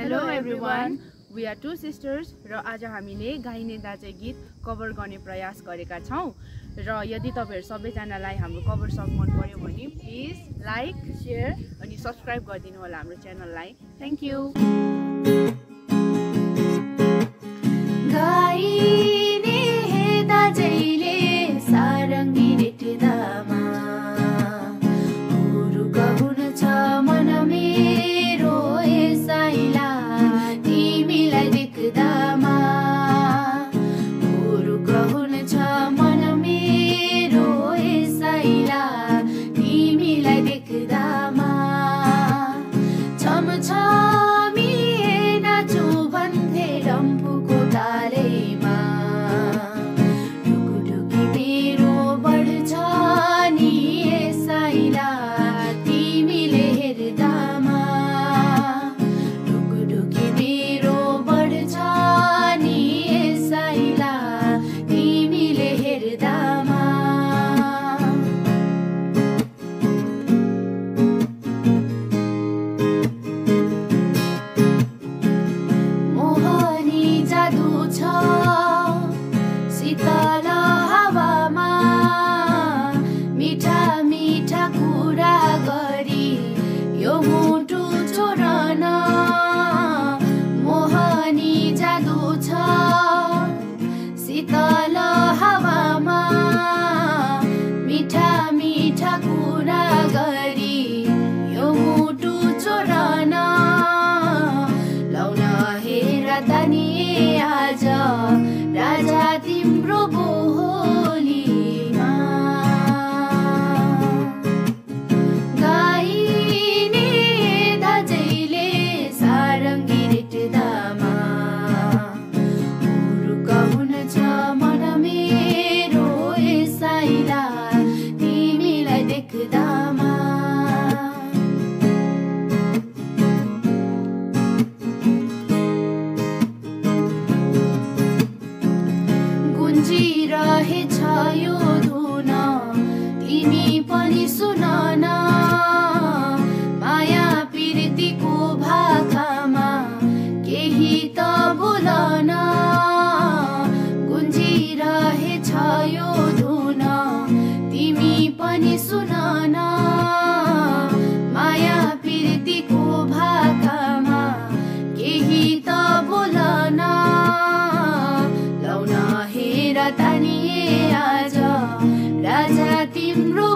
Hello everyone we are two sisters र आज हामीले गाइने दाजे गीत कभर गर्ने प्रयास गरेका छौँ। र यदि तपाईँहरू सबैजनालाई हाम्रो कभर सङ मन पऱ्यो भने प्लिज लाइक सेयर अनि सब्सक्राइब गरिदिनु होला हाम्रो च्यानललाई thank you take that. Thù पनि सुनन माया पीडितीको भाकामा केही त बोलन गुन्जिरहेछ यो धुन तिमी पनि सुनन माया पीडितीको भाकामा केही त बोलन लाउन हेर तानिए आज राजा तिम्रो